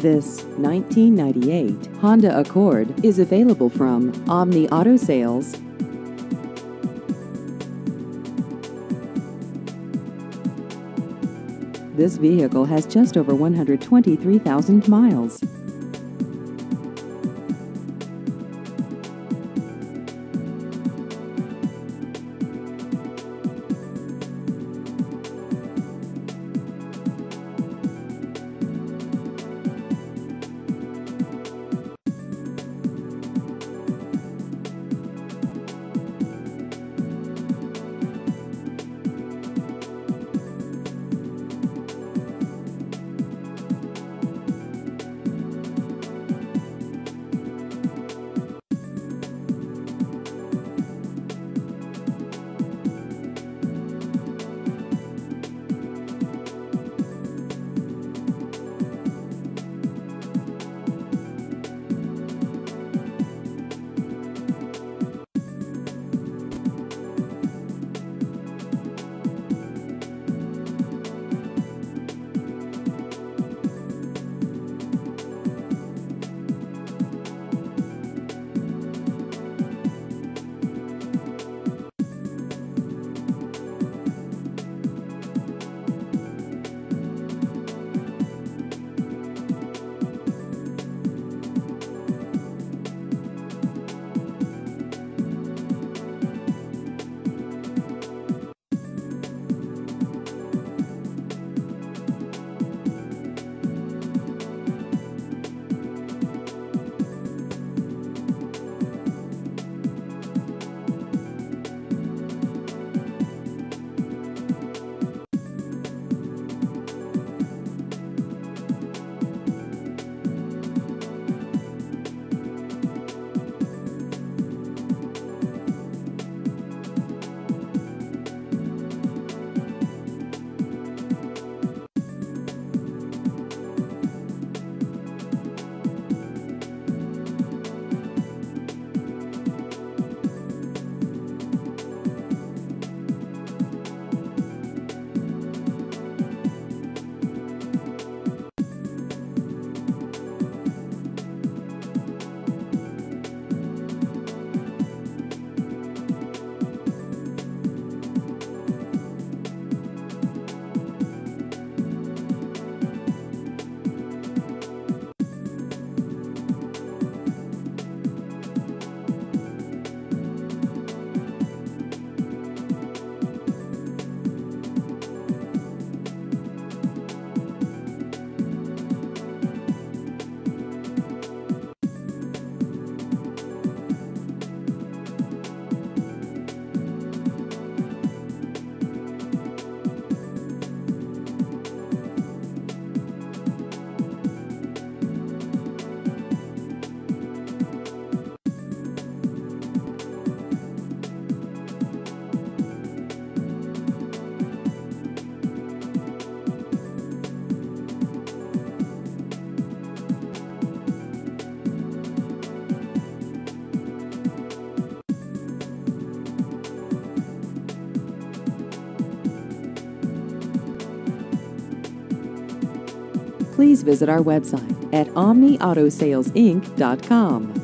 This 1998 Honda Accord is available from Omni Auto Sales. This vehicle has just over 123,000 miles. Please visit our website at omniautosalesinc.com.